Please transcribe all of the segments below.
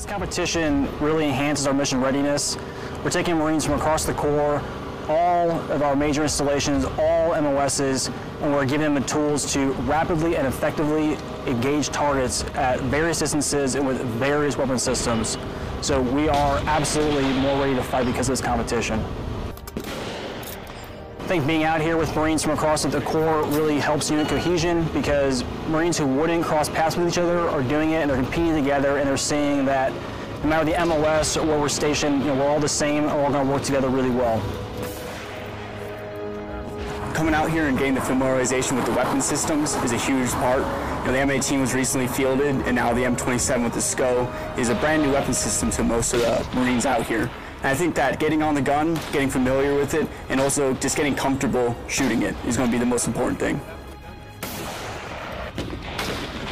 This competition really enhances our mission readiness. We're taking Marines from across the Corps, all of our major installations, all MOSs, and we're giving them the tools to rapidly and effectively engage targets at various distances and with various weapon systems. So we are absolutely more ready to fight because of this competition. I think being out here with Marines from across the Corps really helps unit cohesion because Marines who wouldn't cross paths with each other are doing it and they're competing together and they're seeing that no matter the MOS or where we're stationed, you know, we're all the same and we're all going to work together really well. Coming out here and getting the familiarization with the weapon systems is a huge part. You know, the M18 was recently fielded, and now the M27 with the SCO is a brand new weapon system to most of the Marines out here. And I think that getting on the gun, getting familiar with it, and also just getting comfortable shooting it is going to be the most important thing.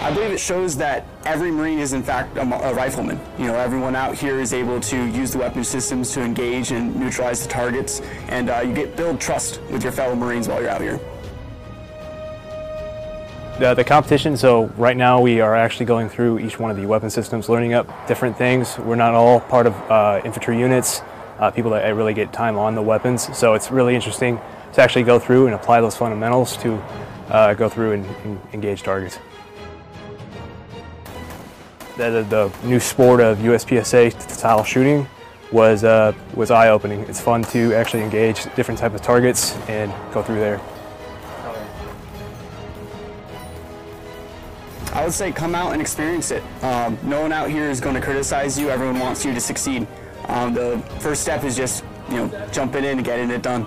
I believe it shows that every Marine is in fact a, a, rifleman. You know, everyone out here is able to use the weapon systems to engage and neutralize the targets, and uh, you get build trust with your fellow Marines while you're out here. The, the, competition, so right now we are actually going through each one of the weapon systems, learning up different things. We're not all part of uh, infantry units, uh, people that really get time on the weapons, so it's really interesting to actually go through and apply those fundamentals to uh, go through and, and engage targets the, the new sport of USPSA style shooting was, uh, was eye-opening. It's fun to actually engage different type of targets and go through there. I would say come out and experience it. Um, no one out here is going to criticize you. Everyone wants you to succeed. Um, the first step is just, you know, jumping in and getting it done.